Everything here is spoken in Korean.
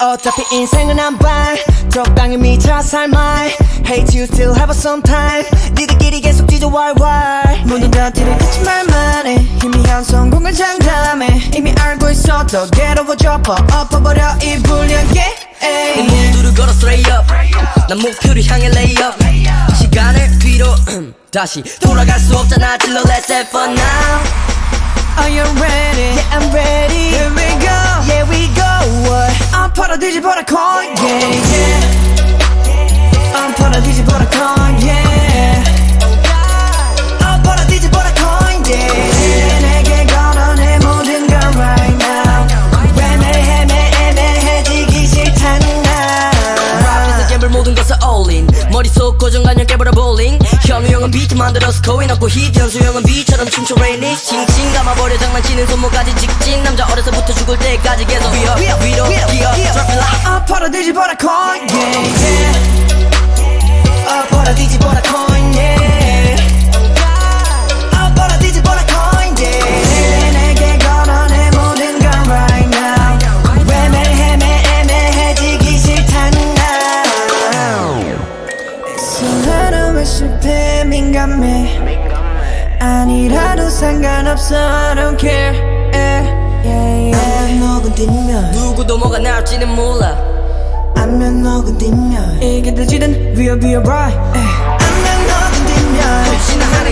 어차피 인생은 한발. 적당히 미쳐 살마 Hate you still have some time? 니들끼리 계속 뒤져 왈왈 모든 것들이 끝이 말만 해. 희미한 성공을 장담해. 이미 알고 있어 더 괴로워져. 엎어버려 이 불량게 이 모두를 걸어 straight up. 난 목표를 향해 lay up. 시간을 뒤로 다시 돌아갈 수 없잖아. 질러 let's have fun now. Are you ready? Yeah I'm ready 뒤집어라 coin Yeah. yeah part of 뒤집어라 coin Yeah. part of 뒤집어라 coin Yeah. 내게 걸어 내 모든 걸 right now. 애매해매 애매해지기 싫단 랩에서 나 잼을 모든 것을 all in. 머릿속 고정관념 깨버려 bowling. 현우 형은 비트 만들어서 코인 얻고 히트 현수 형은 비처럼 춤춰 레이니 칭칭 감아버려 장난치는 손목까지 직진. 남자 어려서부터 죽을 때까지 계속 of 뒤집어라 coin Yeah yeah of 뒤집어라 coin Yeah of 뒤집어라 coin Yeah 내게 걸어 내 모든 걸 right now 애매해매 애매해지기 싫단 나 하루의 실패 민감해 아니라도 상관없어 I don't care yeah, yeah, 누구도 뭐가 나올지는 몰라 안면 너군 뒷면. 이게 되지든 we are we are right 안면 너군 뒷면. 혹시나 하는